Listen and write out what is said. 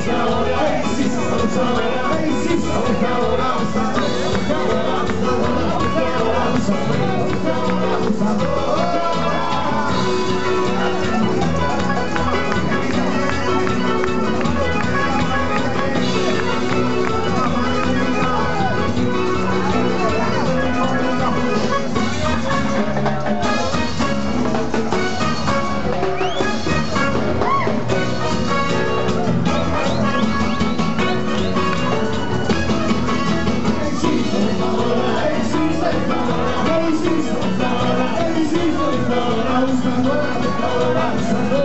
Sometimes, Sorry.